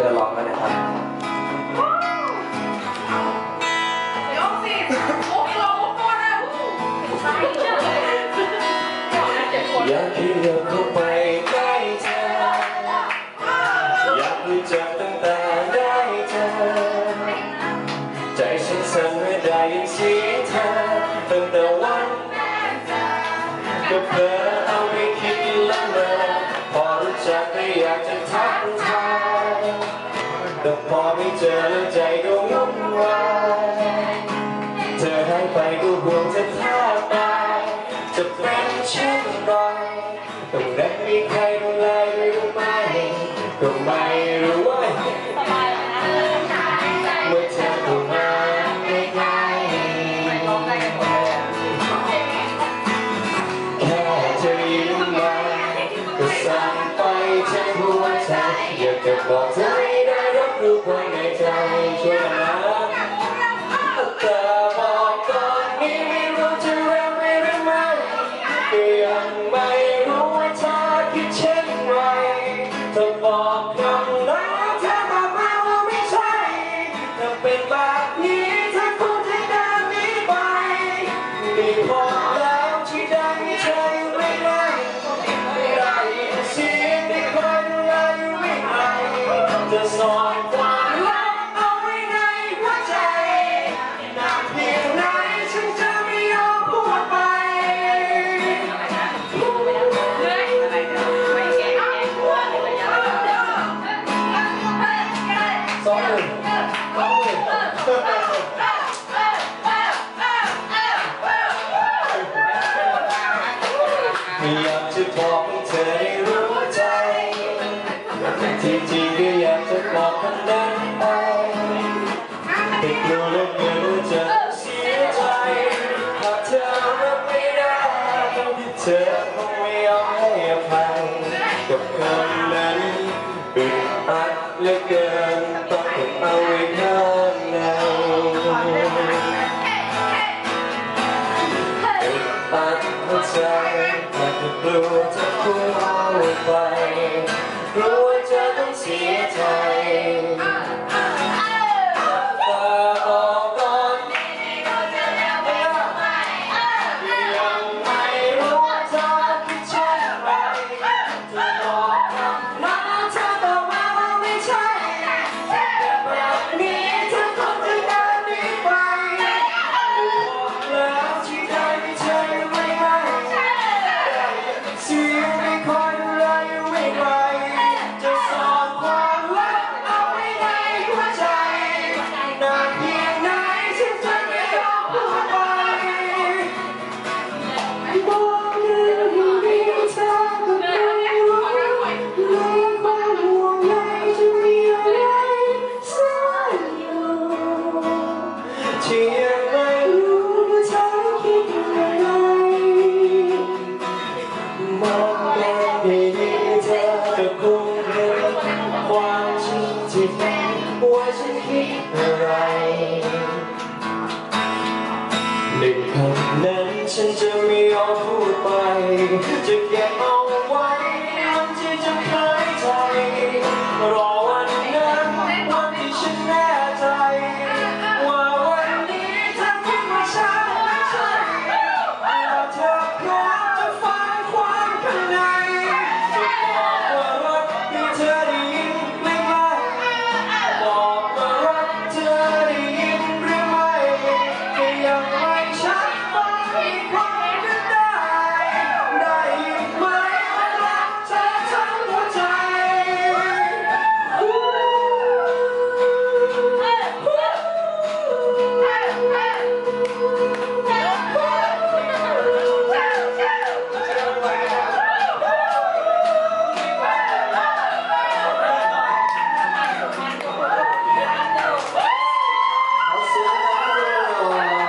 คือเราลองแล้วนะครับเดี๋ยวสิโอ้ยเราโอ้นะใช่เดี๋ยวนะเจ็บปวดอยากให้เดินเข้าไปใกล้เธออยากรู้จักตั้งแต่ได้เจอใจฉันสั่นไม่ได้ยินเสียงเธอตั้งแต่วันก็เผลอ พอไม่เจอแล้วใจก็วุ่นวายเธอหายไปก็ห่วงจะแทบตายจะเป็นเช่นไรต้องได้มีใครดูแลหรือไม่ก็ไม่รู้ว่าสบายนะเมื่อเธอเข้ามาใกล้ร้องได้กันหมดเลยๆแค่เธอยิ้มมาก็สั่นไปทั้งหัวใจอยากจะบอกเธอ ให้ได้รับรู้คนในใจช่วยนะแต่บอกตอนนี้ไม่รู้จะเร็วไม่หรือไม่ก็ยังไม่รู้ว่าเธอคิดเช่นไรเธอบอกคำนั้นเธอบอกมาว่าไม่ใช่เธอเป็นแบบนี้ จะบอกให้เธอได้รู้ใจที่จริงก็อยากจะบอกคนนั้นไปแต่กลัวเหลือเกินว่าจะเสียใจหากเธอรับไม่ได้เธอคงไม่ยอมให้อภัยกับคำนั้ หัวใจแต่ก็กลัวจะพูดไปรู้ว่าเธอต้องเสียใจ ว่าฉันคิดอะไรหนึ่งคำนั้นฉันจะไม่ยอมพูดไปจะเก็บเอา Barcelona.